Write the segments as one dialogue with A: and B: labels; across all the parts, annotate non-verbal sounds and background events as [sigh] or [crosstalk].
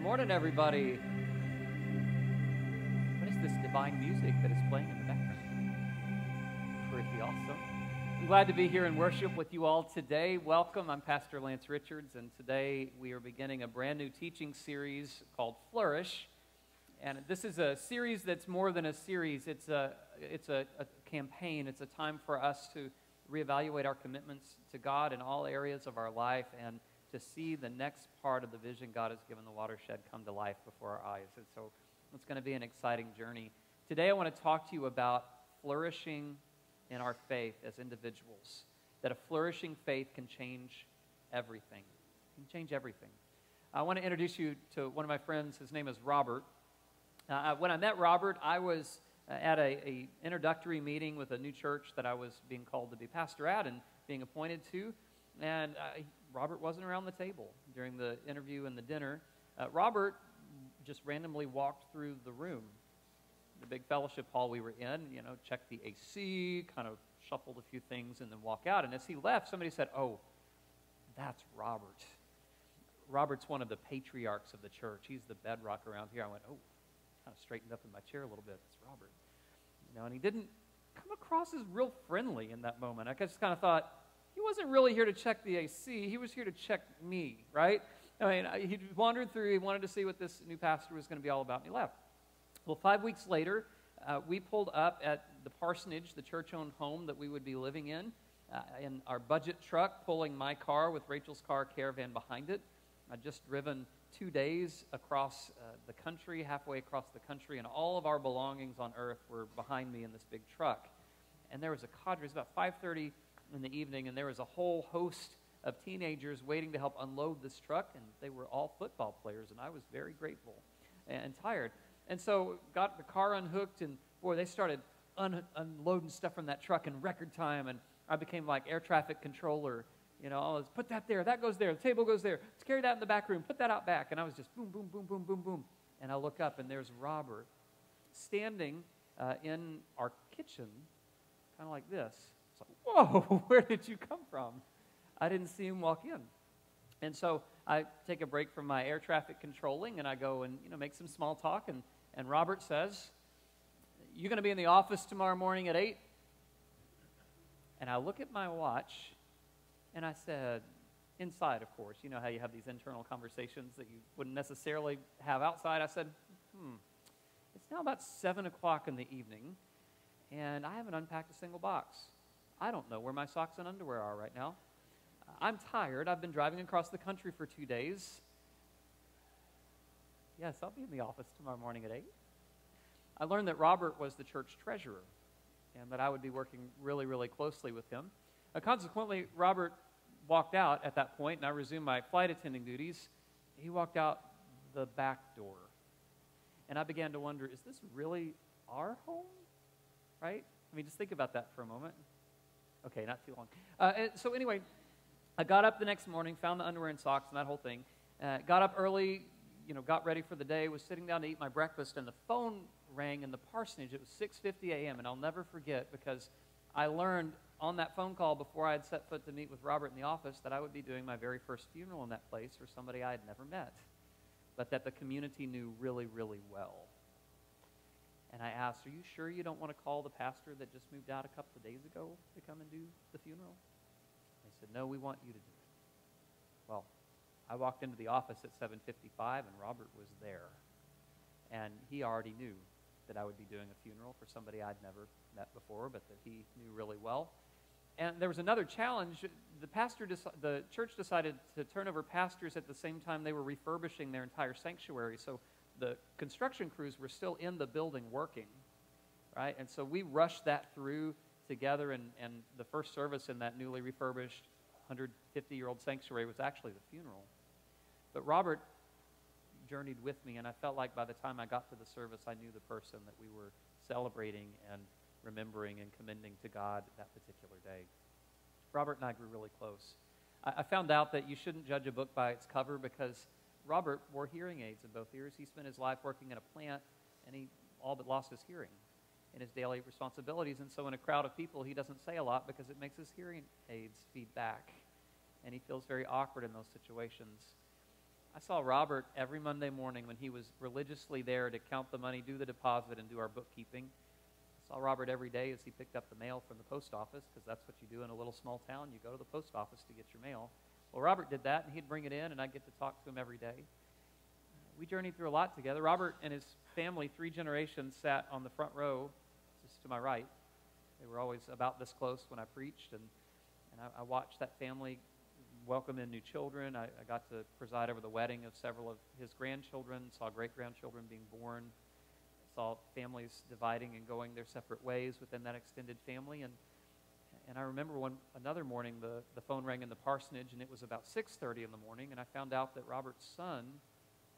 A: Good morning, everybody. What is this divine music that is playing in the background? Pretty awesome. I'm glad to be here in worship with you all today. Welcome. I'm Pastor Lance Richards, and today we are beginning a brand new teaching series called Flourish. And this is a series that's more than a series, it's a, it's a, a campaign. It's a time for us to reevaluate our commitments to God in all areas of our life and to see the next part of the vision God has given the watershed come to life before our eyes. And so it's going to be an exciting journey. Today, I want to talk to you about flourishing in our faith as individuals. That a flourishing faith can change everything. Can change everything. I want to introduce you to one of my friends. His name is Robert. Uh, when I met Robert, I was uh, at a, a, introductory meeting with a new church that I was being called to be pastor at and being appointed to. And uh, Robert wasn't around the table during the interview and the dinner. Uh, Robert just randomly walked through the room, the big fellowship hall we were in, you know, checked the AC, kind of shuffled a few things, and then walk out. And as he left, somebody said, Oh, that's Robert. Robert's one of the patriarchs of the church. He's the bedrock around here. I went, Oh, kind of straightened up in my chair a little bit. It's Robert. You know, and he didn't come across as real friendly in that moment. I just kind of thought, he wasn't really here to check the AC. He was here to check me, right? I mean, he wandered through. He wanted to see what this new pastor was going to be all about, and he left. Well, five weeks later, uh, we pulled up at the parsonage, the church owned home that we would be living in, uh, in our budget truck, pulling my car with Rachel's car caravan behind it. I'd just driven two days across uh, the country, halfway across the country, and all of our belongings on earth were behind me in this big truck. And there was a cadre, it was about 5.30 in the evening, and there was a whole host of teenagers waiting to help unload this truck, and they were all football players, and I was very grateful and tired. And so got the car unhooked, and boy, they started un- unloading stuff from that truck in record time, and I became like air traffic controller. You know, I was put that there, that goes there, the table goes there. Let's carry that in the back room, put that out back, and I was just boom, boom, boom, boom, boom, boom. And I look up, and there's Robert standing uh, in our kitchen, kind of like this like, whoa, [laughs] where did you come from? I didn't see him walk in. And so I take a break from my air traffic controlling and I go and you know make some small talk and, and Robert says, You're gonna be in the office tomorrow morning at eight? And I look at my watch and I said, inside, of course, you know how you have these internal conversations that you wouldn't necessarily have outside. I said, hmm, it's now about seven o'clock in the evening, and I haven't unpacked a single box. I don't know where my socks and underwear are right now. I'm tired. I've been driving across the country for two days. Yes, I'll be in the office tomorrow morning at 8. I learned that Robert was the church treasurer and that I would be working really, really closely with him. Uh, consequently, Robert walked out at that point, and I resumed my flight attending duties. He walked out the back door. And I began to wonder is this really our home? Right? I mean, just think about that for a moment. Okay, not too long. Uh, so, anyway, I got up the next morning, found the underwear and socks and that whole thing. Uh, got up early, you know, got ready for the day, was sitting down to eat my breakfast, and the phone rang in the parsonage. It was 6.50 a.m., and I'll never forget because I learned on that phone call before I had set foot to meet with Robert in the office that I would be doing my very first funeral in that place for somebody I had never met, but that the community knew really, really well. And I asked, Are you sure you don't want to call the pastor that just moved out a couple of days ago to come and do the funeral? They said, No, we want you to do it. Well, I walked into the office at 7:55 and Robert was there. And he already knew that I would be doing a funeral for somebody I'd never met before, but that he knew really well. And there was another challenge. The pastor, the church decided to turn over pastors at the same time they were refurbishing their entire sanctuary. So the construction crews were still in the building working, right? And so we rushed that through together, and, and the first service in that newly refurbished 150 year old sanctuary was actually the funeral. But Robert journeyed with me, and I felt like by the time I got to the service, I knew the person that we were celebrating and remembering and commending to God that particular day. Robert and I grew really close. I, I found out that you shouldn't judge a book by its cover because Robert wore hearing aids in both ears. He spent his life working in a plant, and he all but lost his hearing in his daily responsibilities. And so, in a crowd of people, he doesn't say a lot because it makes his hearing aids feed back. And he feels very awkward in those situations. I saw Robert every Monday morning when he was religiously there to count the money, do the deposit, and do our bookkeeping. I saw Robert every day as he picked up the mail from the post office, because that's what you do in a little small town. You go to the post office to get your mail. Well, Robert did that, and he'd bring it in, and I'd get to talk to him every day. We journeyed through a lot together. Robert and his family, three generations, sat on the front row, just to my right. They were always about this close when I preached, and, and I, I watched that family welcome in new children. I, I, got to preside over the wedding of several of his grandchildren, saw great grandchildren being born, saw families dividing and going their separate ways within that extended family. And, and I remember one another morning the, the phone rang in the parsonage, and it was about 6.30 in the morning, and I found out that Robert's son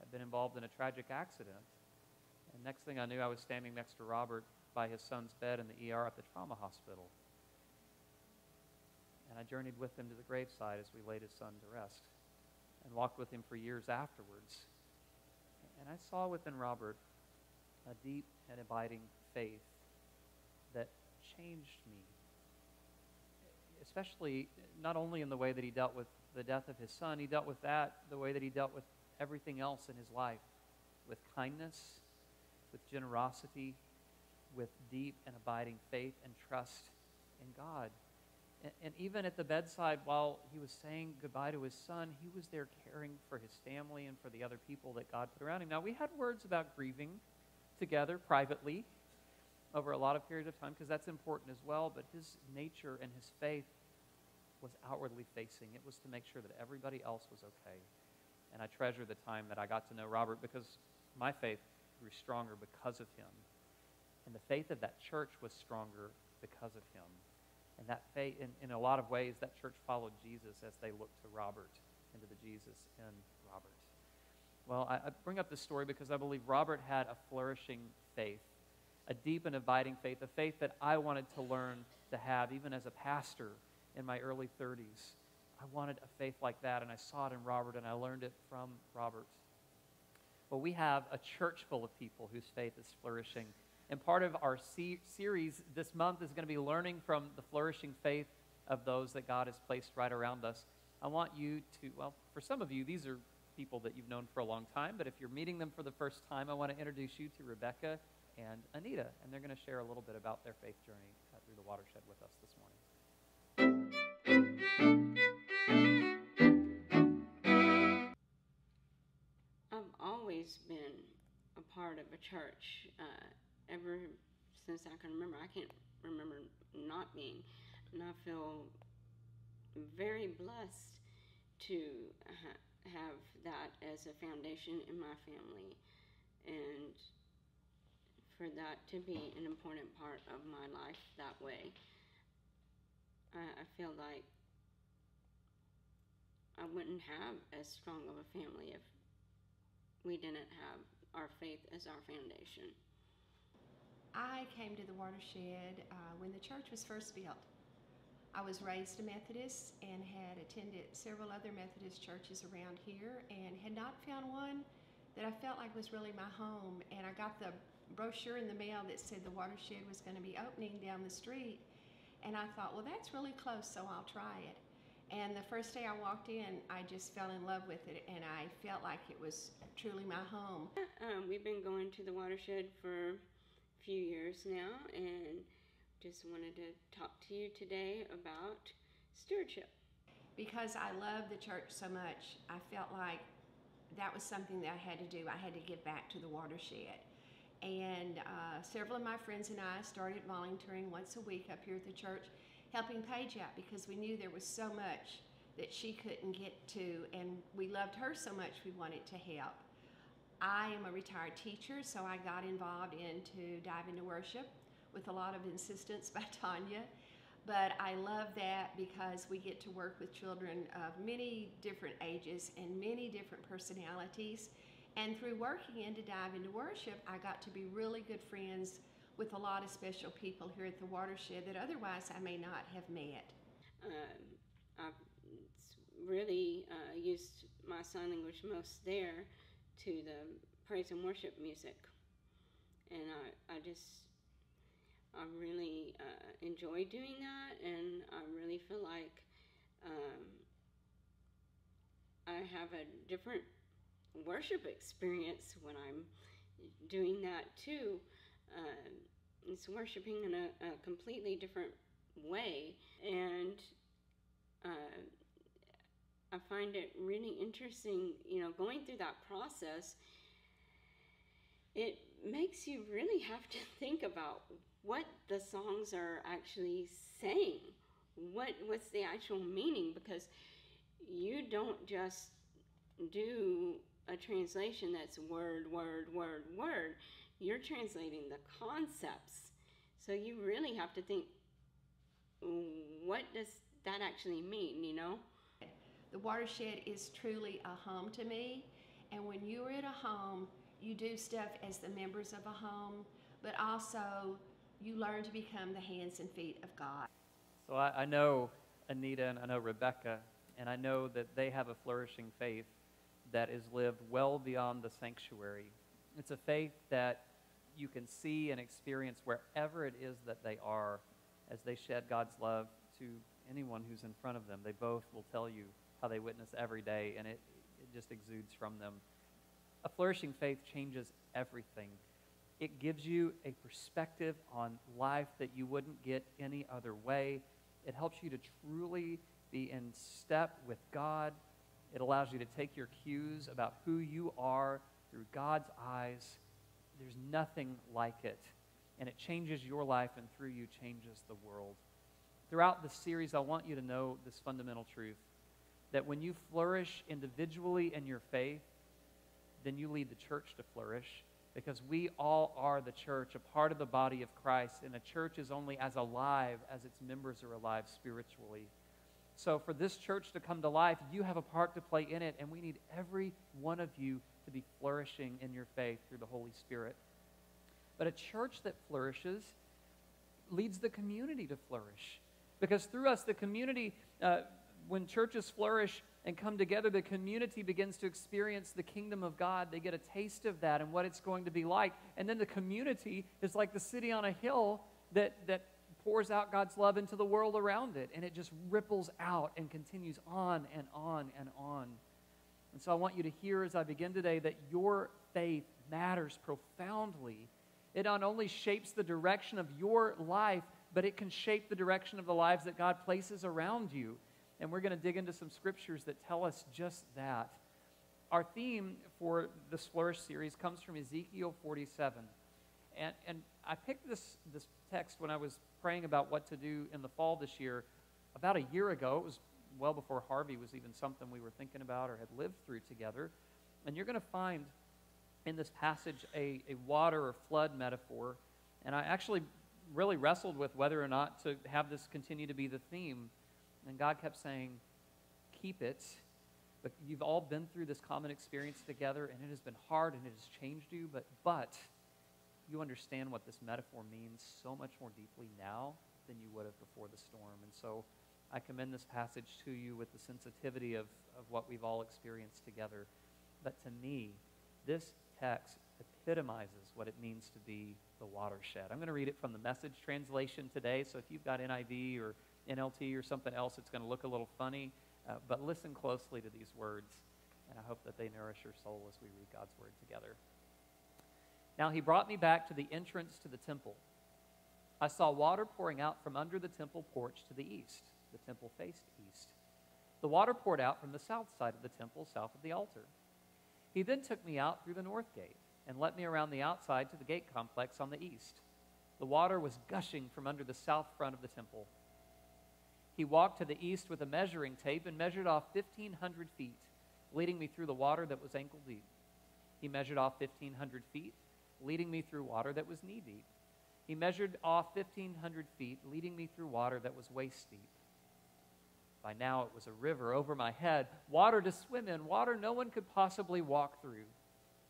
A: had been involved in a tragic accident. And next thing I knew, I was standing next to Robert by his son's bed in the ER at the trauma hospital. And I journeyed with him to the graveside as we laid his son to rest and walked with him for years afterwards. And I saw within Robert a deep and abiding faith that changed me. Especially, not only in the way that he dealt with the death of his son, he dealt with that the way that he dealt with everything else in his life with kindness, with generosity, with deep and abiding faith and trust in God. And, and, even at the bedside, while he was saying goodbye to his son, he was there caring for his family and for the other people that God put around him. Now, we had words about grieving together privately over a lot of periods of time because that's important as well, but his nature and his faith was outwardly facing. It was to make sure that everybody else was okay. And I treasure the time that I got to know Robert because my faith grew stronger because of him. And the faith of that church was stronger because of him. And that faith, in, in a lot of ways, that church followed Jesus as they looked to Robert and to the Jesus in Robert. Well, I, I bring up this story because I believe Robert had a flourishing faith, a deep and abiding faith, a faith that I wanted to learn to have, even as a pastor in my early 30s. I wanted a faith like that, and I saw it in Robert, and I learned it from Robert. Well, we have a church full of people whose faith is flourishing. And part of our se- series this month is going to be learning from the flourishing faith of those that God has placed right around us. I want you to, well, for some of you, these are people that you've known for a long time, but if you're meeting them for the first time, I want to introduce you to Rebecca and Anita, and they're going to share a little bit about their faith journey uh, through the watershed with us this morning.
B: Always been a part of a church uh, ever since I can remember. I can't remember not being, and I feel very blessed to ha- have that as a foundation in my family, and for that to be an important part of my life that way. I, I feel like I wouldn't have as strong of a family if we didn't have our faith as our foundation.
C: I came to the watershed uh, when the church was first built. I was raised a Methodist and had attended several other Methodist churches around here and had not found one that I felt like was really my home. And I got the brochure in the mail that said the watershed was going to be opening down the street. And I thought, well, that's really close, so I'll try it. And the first day I walked in, I just fell in love with it, and I felt like it was truly my home.
B: Um, we've been going to the watershed for a few years now, and just wanted to talk to you today about stewardship.
C: Because I love the church so much, I felt like that was something that I had to do. I had to give back to the watershed. And uh, several of my friends and I started volunteering once a week up here at the church helping Paige out because we knew there was so much that she couldn't get to, and we loved her so much we wanted to help. I am a retired teacher, so I got involved into Dive into Worship with a lot of insistence [laughs] by Tanya. But I love that because we get to work with children of many different ages and many different personalities. And through working into Dive into Worship, I got to be really good friends with a lot of special people here at the watershed that otherwise I may not have met.
B: Um, I've really uh, used my sign language most there to the praise and worship music. And I, I just, I really uh, enjoy doing that, and I really feel like um, I have a different worship experience when I'm doing that too. Uh, it's worshiping in a, a, completely different way, and uh, I find it really interesting. You know, going through that process, it makes you really have to think about what the songs are actually saying. What what's the actual meaning? Because you don't just do a translation that's word, word, word, word. You're translating the concepts. So you really have to think what does that actually mean, you know?
C: The watershed is truly a home to me. And when you're at a home, you do stuff as the members of a home, but also you learn to become the hands and feet of God.
A: So I, I know Anita and I know Rebecca, and I know that they have a flourishing faith that is lived well beyond the sanctuary. It's a faith that you can see and experience wherever it is that they are as they shed God's love to anyone who's in front of them. They both will tell you how they witness every day, and it, it just exudes from them. A flourishing faith changes everything. It gives you a perspective on life that you wouldn't get any other way. It helps you to truly be in step with God. It allows you to take your cues about who you are through God's eyes. There's nothing like it. And it changes your life, and through you, changes the world. Throughout the series, I want you to know this fundamental truth that when you flourish individually in your faith, then you lead the church to flourish because we all are the church, a part of the body of Christ, and a church is only as alive as its members are alive spiritually. So, for this church to come to life, you have a part to play in it, and we need every one of you to be flourishing in your faith through the Holy Spirit. But a church that flourishes leads the community to flourish. Because through us, the community, uh, when churches flourish, and come together, the community begins to experience the kingdom of God. They get a taste of that and what it's going to be like. And then the community is like the city on a hill that, that pours out God's love into the world around it. And it just ripples out and continues on and on and on. And so I want you to hear as I begin today that your faith matters profoundly. It not only shapes the direction of your life, but it can shape the direction of the lives that God places around you. And we're going to dig into some scriptures that tell us just that. Our theme for this Flourish series comes from Ezekiel 47. And, and I picked this, this text when I was praying about what to do in the fall this year about a year ago. It was well before Harvey was even something we were thinking about or had lived through together. And you're going to find in this passage a, a water or flood metaphor. And I actually really wrestled with whether or not to have this continue to be the theme and God kept saying, Keep it. But you've all been through this common experience together, and it has been hard and it has changed you, but, but you understand what this metaphor means so much more deeply now than you would have before the storm. And so I commend this passage to you with the sensitivity of, of what we've all experienced together. But to me, this text epitomizes what it means to be the watershed. I'm going to read it from the message translation today. So if you've got NIV or NLT or something else, it's going to look a little funny. Uh, but listen closely to these words, and I hope that they nourish your soul as we read God's word together. Now he brought me back to the entrance to the temple. I saw water pouring out from under the temple porch to the east. The temple faced east. The water poured out from the south side of the temple, south of the altar. He then took me out through the north gate and let me around the outside to the gate complex on the east. The water was gushing from under the south front of the temple he walked to the east with a measuring tape and measured off 1,500 feet, leading me through the water that was ankle deep. He measured off 1,500 feet, leading me through water that was knee deep. He measured off 1,500 feet, leading me through water that was waist deep. By now it was a river over my head, water to swim in, water no one could possibly walk through.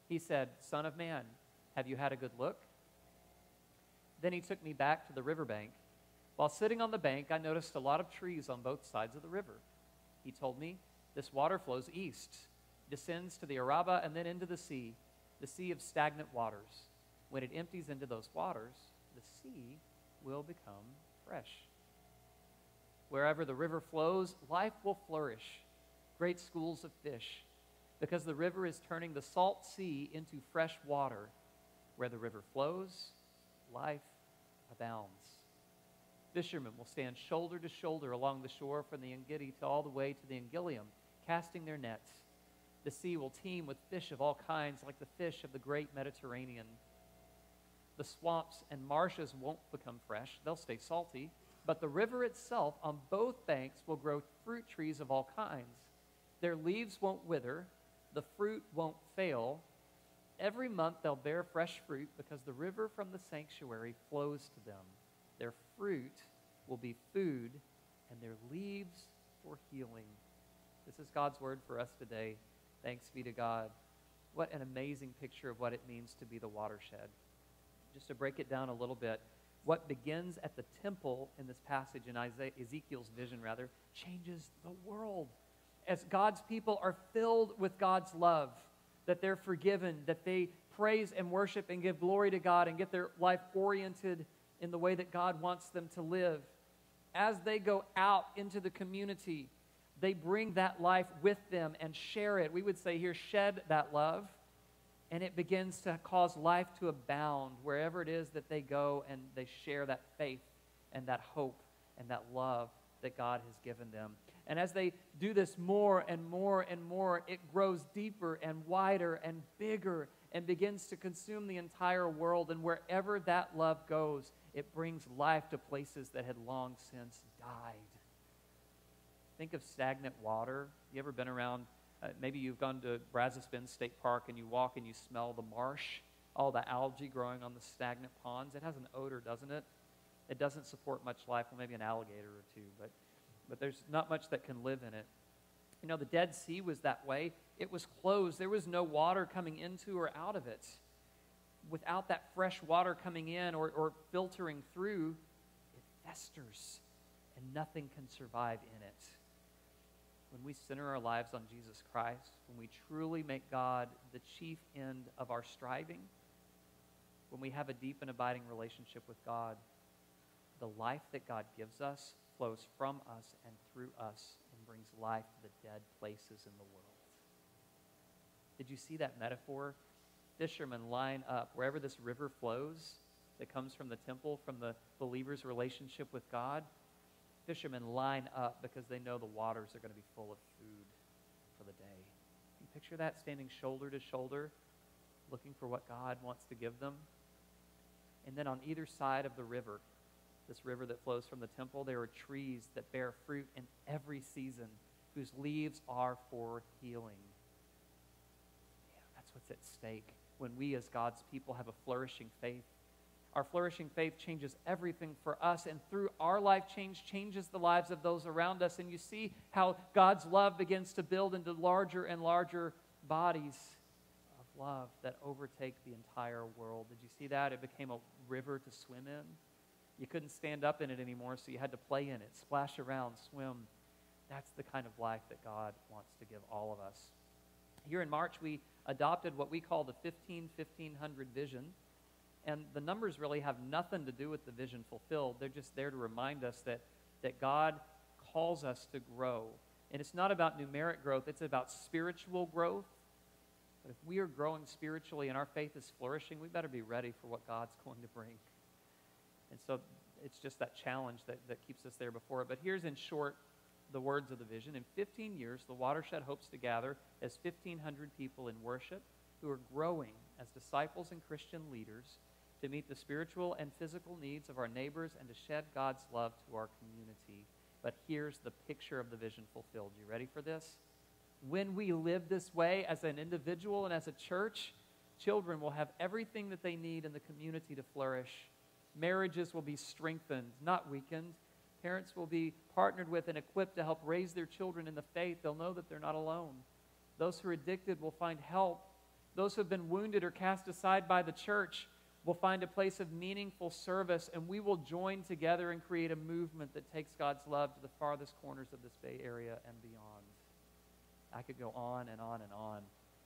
A: He said, Son of man, have you had a good look? Then he took me back to the riverbank while sitting on the bank, I noticed a lot of trees on both sides of the river. He told me, This water flows east, descends to the Araba, and then into the sea, the sea of stagnant waters. When it empties into those waters, the sea will become fresh. Wherever the river flows, life will flourish. Great schools of fish. because the river is turning the salt sea into fresh water. Where the river flows, life abounds. Fishermen will stand shoulder to shoulder along the shore from the Engedi to all the way to the En-eglaim, casting their nets. The sea will teem with fish of all kinds, like the fish of the great Mediterranean. The swamps and marshes won't become fresh, they'll stay salty, but the river itself on both banks will grow fruit trees of all kinds. Their leaves won't wither, the fruit won't fail. Every month they'll bear fresh fruit because the river from the sanctuary flows to them. Their fruit will be food, and their leaves for healing. This is God's word for us today. Thanks be to God. What an amazing picture of what it means to be the watershed. Just to break it down a little bit, what begins at the temple in this passage in Isaiah, Ezekiel's vision, rather, changes the world. As God's people are filled with God's love, that they're forgiven, that they praise and worship and give glory to God and get their life oriented in the way that God wants them to live. As they go out into the community, they bring that life with them and share it. We would say here, shed that love, and it begins to cause life to abound wherever it is that they go and they share that faith and that hope and that love that God has given them. And as they do this more and more and more, it grows deeper and wider and bigger and begins to consume the entire world. And wherever that love goes, it brings life to places that had long since died. Think of stagnant water. You ever been around? Uh, maybe you've gone to Brazos Bend State Park and you walk and you smell the marsh, all the algae growing on the stagnant ponds. It has an odor, doesn't it? It doesn't support much life. Well, maybe an alligator or two, but, but there's not much that can live in it. You know, the Dead Sea was that way. It was closed, there was no water coming into or out of it without that fresh water coming in or, or filtering through, it festers and nothing can survive in it. When we center our lives on Jesus Christ, when we truly make God the chief end of our striving, when we have a deep and abiding relationship with God, the life that God gives us flows from us and through us and brings life to the dead places in the world. Did you see that metaphor fishermen line up wherever this river flows that comes from the temple, from the believer's relationship with God. Fishermen line up because they know the waters are going to be full of food for the day. You picture that standing shoulder to shoulder, looking for what God wants to give them. And then on either side of the river, this river that flows from the temple, there are trees that bear fruit in every season whose leaves are for healing. Yeah, that's what's at stake when we, as God's people, have a flourishing faith. Our flourishing faith changes everything for us, and through our life change, changes the lives of those around us. And you see how God's love begins to build into larger and larger bodies of love that overtake the entire world. Did you see that? It became a river to swim in. You couldn't stand up in it anymore, so you had to play in it, splash around, swim. That's the kind of life that God wants to give all of us. Here in March, we adopted what we call the 15 1500 vision. And the numbers really have nothing to do with the vision fulfilled. They're just there to remind us that, that God calls us to grow. And it's not about numeric growth, it's about spiritual growth. But if we are growing spiritually and our faith is flourishing, we better be ready for what God's [laughs] going to bring. And so it's just that challenge that, that keeps us there before it. But here's in short the words of the vision. In 15 years, the watershed hopes to gather as 1,500 people in worship who are growing as disciples and Christian leaders to meet the spiritual and physical needs of our neighbors and to shed God's love to our community. But here's the picture of the vision fulfilled. You ready for this? When we live this way as an individual and as a church, children will have everything that they need in the community to flourish. Marriages will be strengthened, not weakened. Parents will be partnered with and equipped to help raise their children in the faith. They'll know that they're not alone. Those who are addicted will find help. Those who have been wounded or cast aside by the church will find a place of meaningful service, and we will join together and create a movement that takes God's love to the farthest corners of this Bay Area and beyond. I could go on and on and on.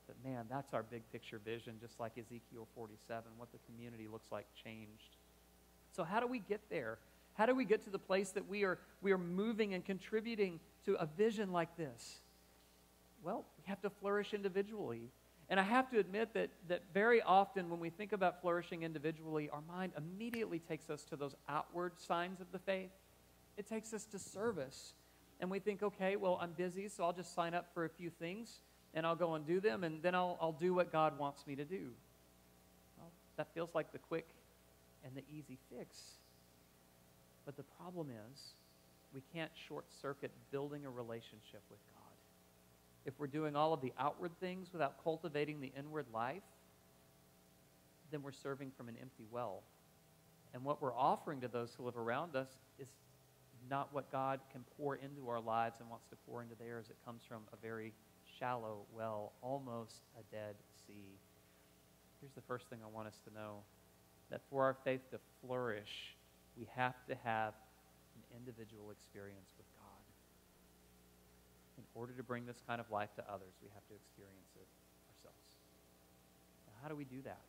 A: But man, that's our big picture vision, just like Ezekiel 47, what the community looks like changed. So, how do we get there? How do we get to the place that we are, we are moving and contributing to a vision like this? Well, we have to flourish individually. And I have to admit that, that very often when we think about flourishing individually, our mind immediately takes us to those outward signs of the faith. It takes us to service. And we think, okay, well, I'm busy, so I'll just sign up for a few things and I'll go and do them, and then I'll, I'll do what God wants me to do. Well, that feels like the quick and the easy fix. But the problem is, we can't short circuit building a relationship with God if we're doing all of the outward things without cultivating the inward life, then we're serving from an empty well. And what we're offering to those who live around us is not what God can pour into our lives and wants to pour into theirs. It comes from a very shallow well, almost a dead sea. Here's the first thing I want us to know that for our faith to flourish, we have to have an individual experience order to bring this kind of life to others, we have to experience it ourselves. Now, how do we do that?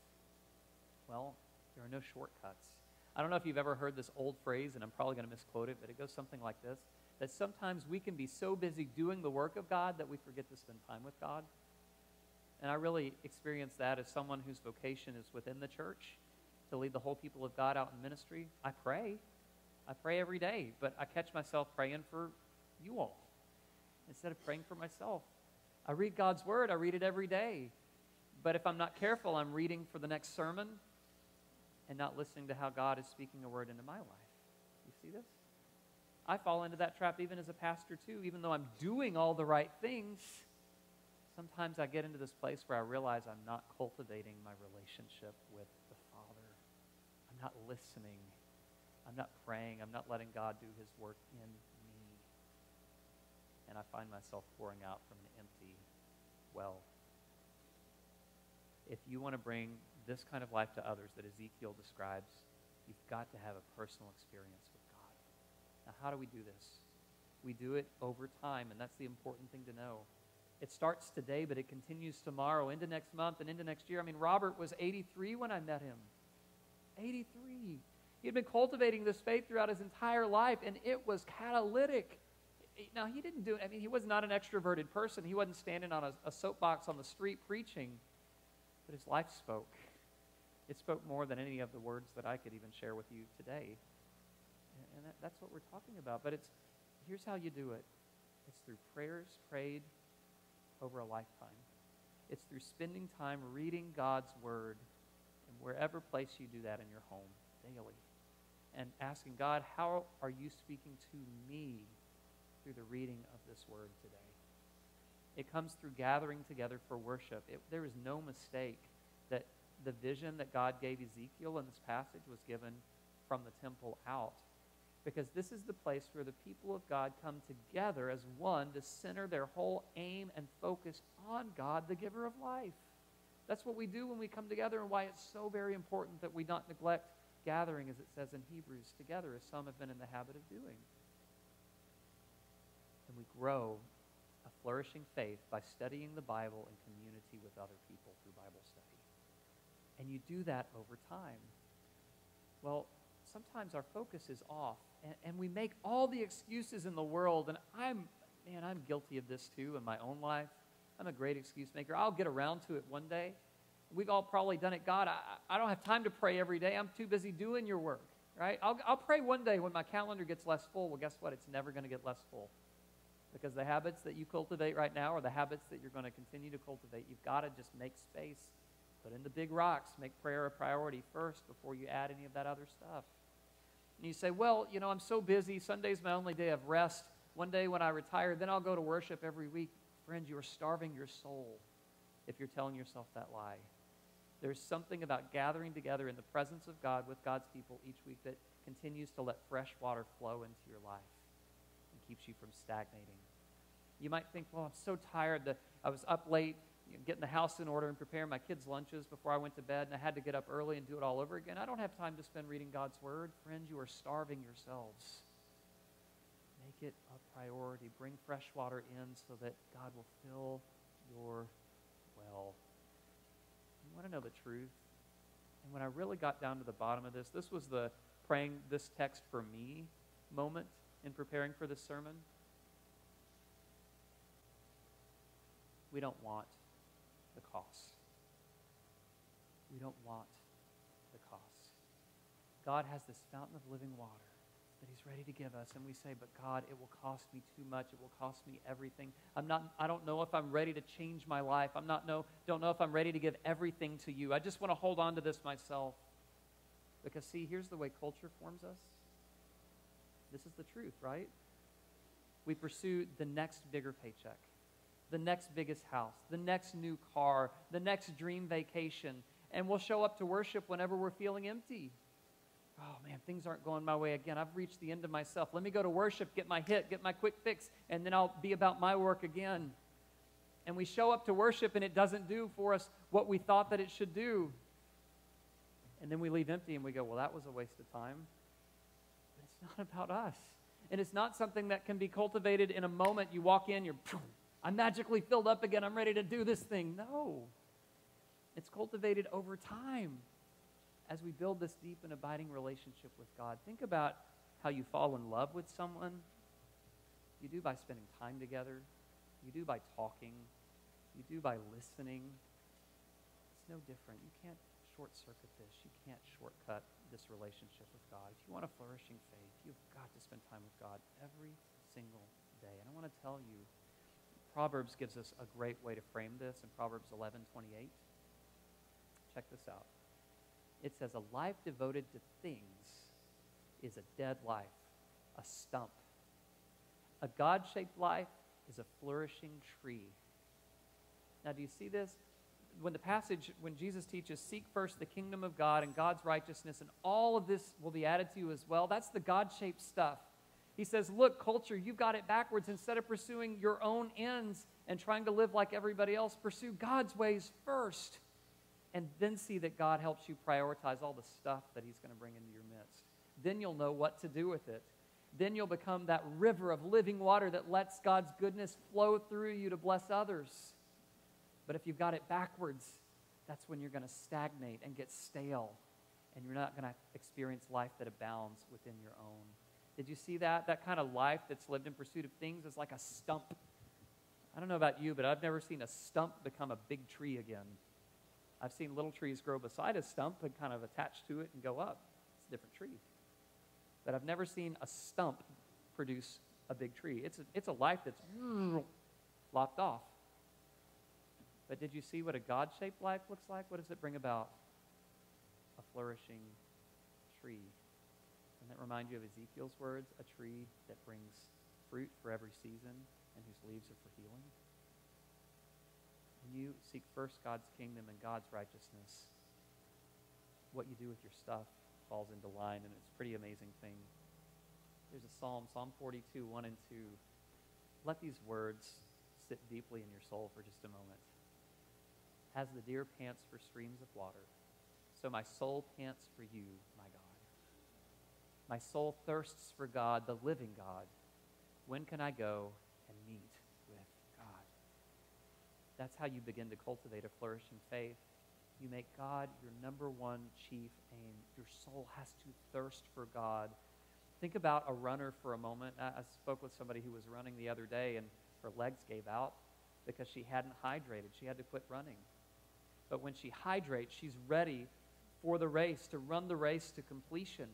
A: Well, there are no shortcuts. I don't know if you've ever heard this old phrase, and I'm probably going to misquote it, but it goes something like this that sometimes we can be so busy doing the work of God that we forget to spend time with God. And I really experience that as someone whose vocation is within the church to lead the whole people of God out in ministry. I pray. I pray every day, but I catch myself praying for you all instead of praying for myself. I read God's word, I read it every day. But if I'm not careful, I'm reading for the next sermon and not listening to how God is speaking a word into my life. You see this? I fall into that trap even as a pastor, too. Even though I'm doing all the right things, sometimes I get into this place where I realize I'm not cultivating my relationship with the Father. I'm not listening. I'm not praying. I'm not letting God do his work in and I find myself pouring out from an empty well. If you want to bring this kind of life to others that Ezekiel describes, you've got to have a personal experience with God. Now, how do we do this? We do it over time, and that's the important thing to know. It starts today, but it continues tomorrow, into next month, and into next year. I mean, Robert was 83 when I met him. 83. He had been cultivating this faith throughout his entire life, and it was catalytic now he didn't do it. I mean, he was not an extroverted person. He wasn't standing on a, a soapbox on the street preaching, but his life spoke. It spoke more than any of the words that I could even share with you today. And that, that's what we're talking about. But it's here's how you do it. It's through prayers prayed over a lifetime. It's through spending time reading God's word in wherever place you do that in your home daily. And asking God, how are you speaking to me through the reading of this word today. It comes through gathering together for worship. It, there is no mistake that the vision that God gave Ezekiel in this passage was given from the temple out. Because this is the place where the people of God come together as one to center their whole aim and focus on God, the giver of life. That's what we do when we come together and why it's so very important that we not neglect gathering, as it says in Hebrews, together, as some have been in the habit of doing we grow a flourishing faith by studying the Bible in community with other people through Bible study. And you do that over time. Well, sometimes our focus is off, and, and we make all the excuses in the world, and I'm, man, I'm guilty of this too in my own life. I'm a great excuse maker. I'll get around to it one day. We've all probably done it. God, I, I don't have time to pray every day. I'm too busy doing your work, right? I'll, I'll pray one day when my calendar gets less full. Well, guess what? It's never going to get less full because the habits that you cultivate right now are the habits that you're going to continue to cultivate. You've got to just make space, put in the big rocks, make prayer a priority first before you add any of that other stuff. And you say, well, you know, I'm so busy. Sunday's my only day of rest. One day when I retire, then I'll go to worship every week. Friend, you are starving your soul if you're telling yourself that lie. There's something about gathering together in the presence of God with God's people each week that continues to let fresh water flow into your life and keeps you from stagnating. You might think, well, I'm so tired that I was up late you know, getting the house in order and preparing my kids' lunches before I went to bed, and I had to get up early and do it all over again. I don't have time to spend reading God's Word. Friends, you are starving yourselves. Make it a priority. Bring fresh water in so that God will fill your well. You want to know the truth? And when I really got down to the bottom of this, this was the praying this text for me moment in preparing for this sermon? We don't want the cost. We don't want the cost. God has this fountain of living water that he's ready to give us and we say but god it will cost me too much. It will cost me everything. I'm not i don't know if i'm ready to change my life. I'm not know don't know if i'm ready to give everything to you. I just want to hold on to this myself. Because see here's the way culture forms us. This is the truth right? We pursue the next bigger paycheck the next biggest house the next new car the next dream vacation and we'll show up to worship whenever we're feeling empty oh man, things aren't going my way again. I've reached the end of myself. Let me go to worship, get my hit, get my quick fix, and then I'll be about my work again. And we show up to worship and it doesn't do for us what we thought that it should do. And then we leave empty and we go, well, that was a waste of time. But it's not about us. And it's not something that can be cultivated in a moment. You walk in, you're, I'm magically filled up again. I'm ready to do this thing. No. It's cultivated over time as we build this deep and abiding relationship with God, think about how you fall in love with someone. You do by spending time together, you do by talking, you do by listening. It's no different. You can't short circuit this, you can't shortcut this relationship with God. If you want a flourishing faith, you've got to spend time with God every single day. And I want to tell you, Proverbs gives us a great way to frame this in Proverbs 11 28. Check this out it says, A life devoted to things is a dead life, a stump. A God shaped life is a flourishing tree. Now, do you see this? When the passage, when Jesus teaches, seek first the kingdom of God and God's righteousness, and all of this will be added to you as well, that's the God shaped stuff. He says, Look, culture, you've got it backwards. Instead of pursuing your own ends and trying to live like everybody else, pursue God's ways first and then see that God helps you prioritize all the stuff that He's going to bring into your midst. Then you'll know what to do with it. Then you'll become that river of living water that lets God's goodness flow through you to bless others. But if you've got it backwards, that's when you're going to stagnate and get stale, and you're not going to experience life that abounds within your own. Did you see that? That kind of life that's lived in pursuit of things is like a stump. I don't know about you, but I've never seen a stump become a big tree again. I've seen little trees grow beside a stump and kind of attach to it and go up. It's a different tree. But I've never seen a stump produce a big tree. It's a, it's a life that's [sniffs] lopped off. But did you see what a God shaped life looks like? What does it bring about? A flourishing tree. Doesn't that remind you of Ezekiel's words? A tree that brings fruit for every season and whose leaves are for healing? when you seek first God's kingdom and God's righteousness, what you do with your stuff falls into line, and it's a pretty amazing thing. There's a psalm, Psalm 42, 1 and 2. Let these words sit deeply in your soul for just a moment. As the deer pants for streams of water, so my soul pants for you, my soul thirsts for God, the living God. When can I go and meet with God? that's how you begin to cultivate a flourishing faith. You make God your number one chief aim. Your soul has to thirst for God. Think about a runner for a moment. I, I spoke with somebody who was running the other day, and her legs gave out because she hadn't hydrated. She had to quit running. But when she hydrates, she's ready for the race, to run the race to completion.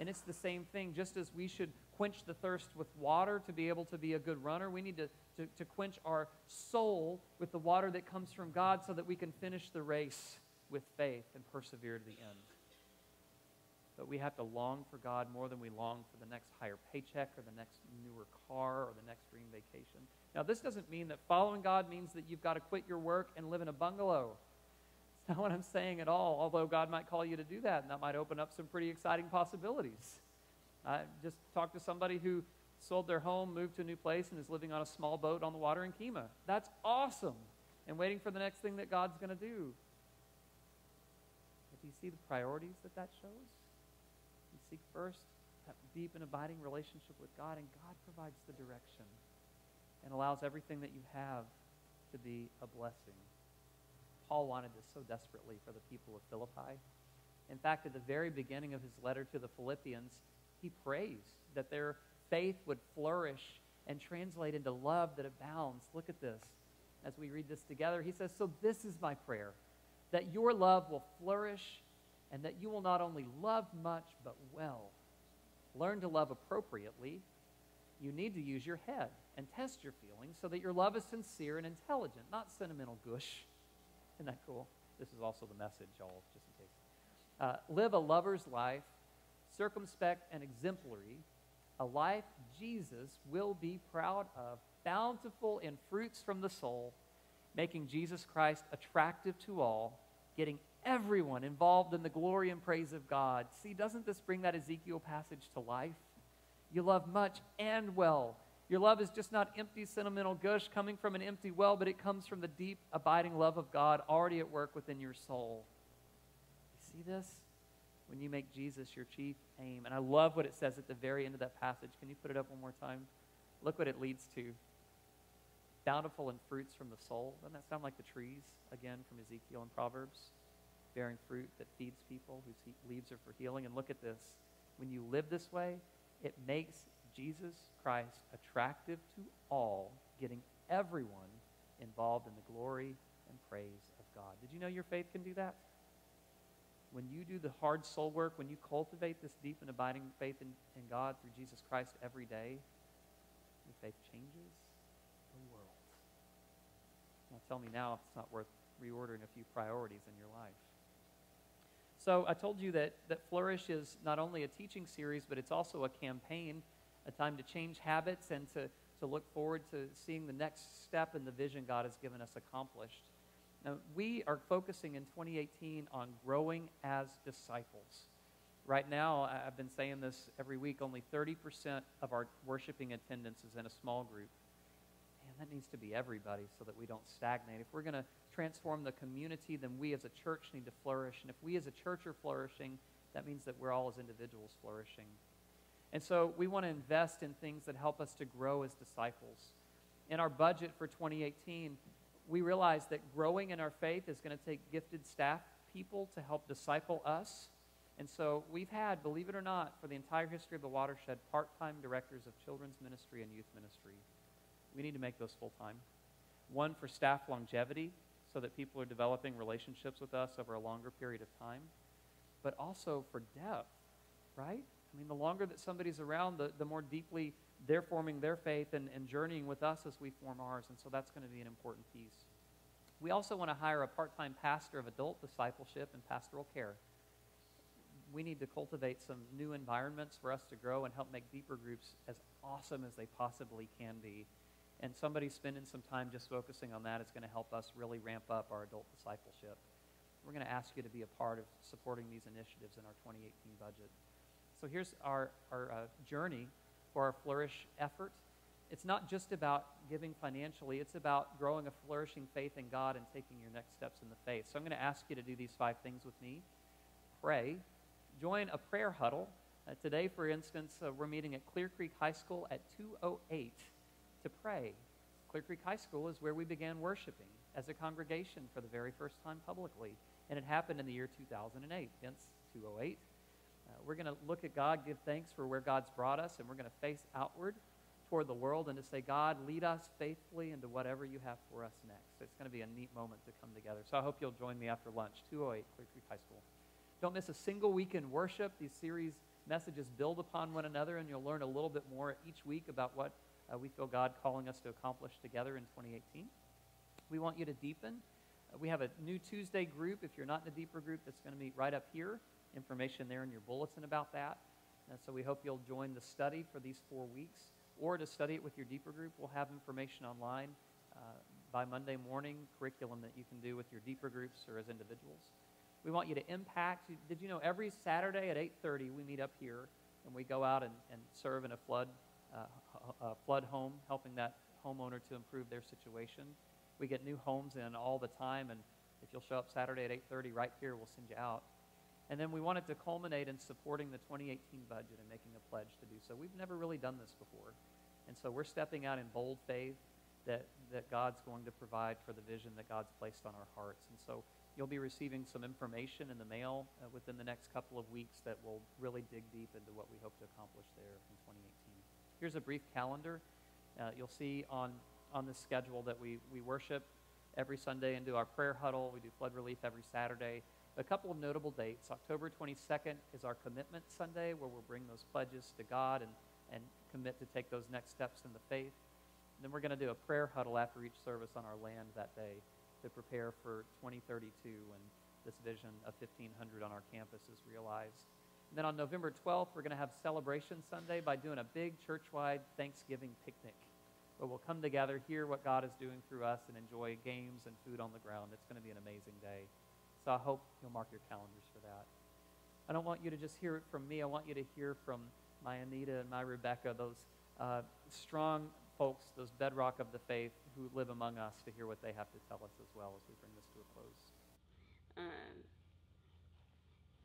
A: And it's the same thing. Just as we should quench the thirst with water to be able to be a good runner, we need to, to, to quench our soul with the water that comes from God so that we can finish the race with faith and persevere to the end. But we have to long for God more than we long for the next higher paycheck or the next newer car or the next dream vacation. Now, this doesn't mean that following God means that you've got to quit your work and live in a bungalow. Not what I'm saying at all, although God might call you to do that, and that might open up some pretty exciting possibilities. I just talked to somebody who sold their home, moved to a new place, and is living on a small boat on the water in Kemah. That's awesome. And waiting for the next thing that God's going to do. But do you see the priorities that that shows? You seek first that deep and abiding relationship with God, and God provides the direction and allows everything that you have to be a blessing. Paul wanted this so desperately for the people of Philippi. In fact, at the very beginning of his letter to the Philippians, he prays that their faith would flourish and translate into love that abounds. Look at this. as we read this together. He says, So this is my prayer, that your love will flourish and that you will not only love much, but well. Learn to love appropriately. You need to use your head and test your feelings so that your love is sincere and intelligent, not sentimental gush. Isn't that cool? This is also the message, all just in case. Uh, live a lover's life, circumspect and exemplary, a life Jesus will be proud of, bountiful in fruits from the soul, making Jesus Christ attractive to all, getting everyone involved in the glory and praise of God. See, doesn't this bring that Ezekiel passage to life? You love much and well. Your love is just not empty, sentimental gush coming from an empty well, but it comes from the deep, abiding love of God already at work within your soul. You see this? When you make Jesus your chief aim. And I love what it says at the very end of that passage. Can you put it up one more time? Look what it leads to. Bountiful in fruits from the soul. Doesn't that sound like the trees, again, from Ezekiel and Proverbs? bearing fruit that feeds people, whose leaves are for healing. And look at this. When you live this way, it makes Jesus Christ attractive to all, getting everyone involved in the glory and praise of God. Did you know your faith can do that? When you do the hard soul work, when you cultivate this deep and abiding faith in, in God through Jesus Christ every day, your faith changes the world. Now tell me now if it's not worth reordering a few priorities in your life. So I told you that, that Flourish is not only a teaching series, but it's also a campaign, a time to change habits and to, to look forward to seeing the next step in the vision God has given us accomplished. Now, we are focusing in 2018 on growing as disciples. Right now, I've been saying this every week, only 30% of our worshiping attendance is in a small group And that needs to be everybody so that we don't stagnate. If we're going to transform the community, then we as a church need to flourish. And if we as a church are flourishing, that means that we're all as individuals flourishing. And so we want to invest in things that help us to grow as disciples. In our budget for 2018, we realize that growing in our faith is going to take gifted staff people to help disciple us. And so we've had, believe it or not, for the entire history of the watershed, part time directors of children's ministry and youth ministry. We need to make those full time. One for staff longevity, so that people are developing relationships with us over a longer period of time, but also for depth, right? I mean, the longer that somebody's around, the, the more deeply they're forming their faith and, and journeying with us as we form ours. And so that's going to be an important piece. We also want to hire a part time pastor of adult discipleship and pastoral care. We need to cultivate some new environments for us to grow and help make deeper groups as awesome as they possibly can be and somebody spending some time just focusing on that is going to help us really ramp up our adult discipleship. We're going to ask you to be a part of supporting these initiatives in our 2018 budget. So here's our, our uh, journey for our Flourish effort. It's not just about giving financially, it's about growing a flourishing faith in God and taking your next steps in the faith. So I'm going to ask you to do these five things with me. Pray. Join a prayer huddle. Uh, today, for instance, uh, we're meeting at Clear Creek High School at 208 to pray. Clear Creek High School is where we began worshiping as a congregation for the very first time publicly. And it happened in the year 2008, hence 208. Uh, we're going to look at God, give thanks for where God's brought us, and we're going to face outward toward the world and to say, God, lead us faithfully into whatever you have for us next. It's going to be a neat moment to come together. So I hope you'll join me after lunch, 208 Clear Creek High School. Don't miss a single week in worship. These series messages build upon one another, and you'll learn a little bit more each week about what uh, we feel God calling us to accomplish together in 2018. We want you to deepen. Uh, we have a new Tuesday group. If you're not in a deeper group, that's going to meet right up here. Information there in your bulletin about that. And so we hope you'll join the study for these four weeks or to study it with your deeper group. We'll have information online uh, by Monday morning, curriculum that you can do with your deeper groups or as individuals. We want you to impact. Did you know every Saturday at 8.30 we meet up here and we go out and, and serve in a flood uh, flood home, helping that homeowner to improve their situation. We get new homes in all the time, and if you'll show up Saturday at 8:30 right here, we'll send you out. And then we wanted to culminate in supporting the 2018 budget and making a pledge to do so. We've never really done this before. And so we're stepping out in bold faith that, that God's going to provide for the vision that God's placed on our hearts. And so you'll be receiving some information in the mail uh, within the next couple of weeks that will really dig deep into what we hope to accomplish there in 2018. Here's a brief calendar. Uh, you'll see on, on the schedule that we, we worship every Sunday and do our prayer huddle. We do flood relief every Saturday. A couple of notable dates. October 22nd is our Commitment Sunday, where we'll bring those pledges to God and, and commit to take those next steps in the faith. And then we're going to do a prayer huddle after each service on our land that day to prepare for 2032 when this vision of 1500 on our campus is realized. And then on November 12th, we're going to have Celebration Sunday by doing a big church-wide Thanksgiving picnic where we'll come together, hear what God is doing through us, and enjoy games and food on the ground. It's going to be an amazing day. So I hope you'll mark your calendars for that. I don't want you to just hear it from me. I want you to hear from my Anita and my Rebecca, those uh, strong folks, those bedrock of the faith who live among us, to hear what they have to tell us as well as we bring this to a close.
B: Um,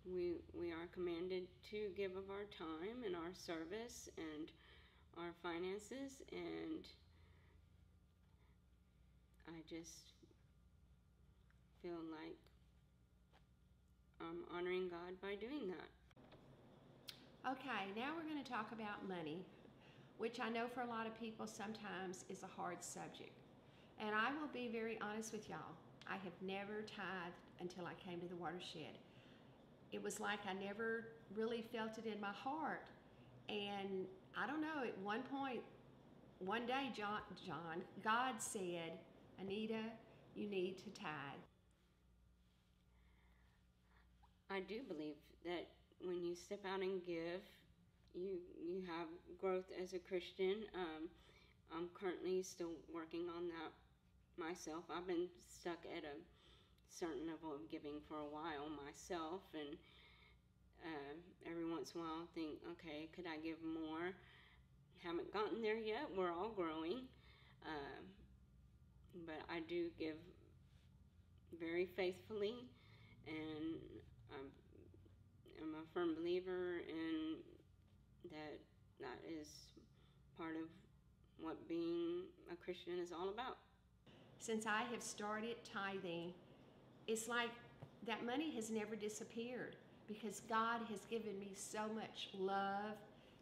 B: we, we are commanded to give of our time and our service and our finances, and I just feel like I'm honoring God by doing that.
C: Okay, now we're going to talk about money, which I know for a lot of people sometimes is a hard subject. And I will be very honest with y'all. I have never tithed until I came to the watershed. It was like I never really felt it in my heart. And I don't know, at one point, one day, John, John God said, Anita, you need to tithe.
B: I do believe that when you step out and give, you you have growth as a Christian. Um, I'm currently still working on that myself. I've been stuck at a certain level of giving for a while myself, and uh, every once in a while, I think, okay, could I give more? Haven't gotten there yet. We're all growing, uh, but I do give very faithfully, and Um, I'm, I'm a firm believer in that. That is part of what being a Christian is all about.
C: Since I have started tithing, it's like that money has never disappeared because God has given me so much love,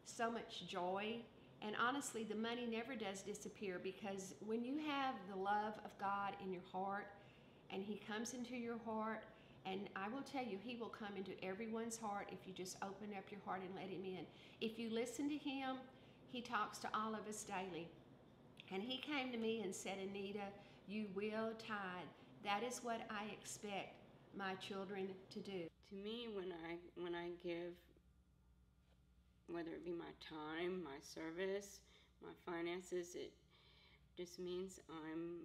C: so much joy. And honestly, the money never does disappear because when you have the love of God in your heart and He comes into your heart, and I will tell you, He will come into everyone's heart if you just open up your heart and let Him in. If you listen to Him, He talks to all of us daily. And He came to me and said, Anita, you will tithe. That is what I expect my children to do.
B: To me, when I when I give, whether it be my time, my service, my finances, it just means I'm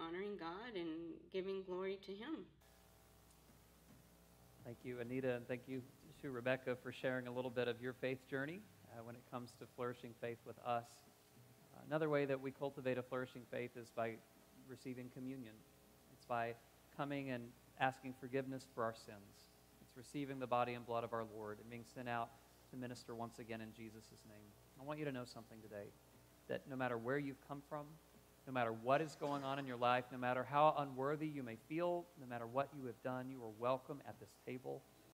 B: honoring God and giving glory to Him.
A: Thank you, Anita, and thank you to Rebecca for sharing a little bit of your faith journey uh, when it comes to flourishing faith with us. Another way that we cultivate a flourishing faith is by receiving communion. It's by coming and asking forgiveness for our sins. It's receiving the body and blood of our Lord and being sent out to minister once again in Jesus' name. I want you to know something today that no matter where you've come from, no matter what is going on in your life, no matter how unworthy you may feel, no matter what you have done, you are welcome at this table.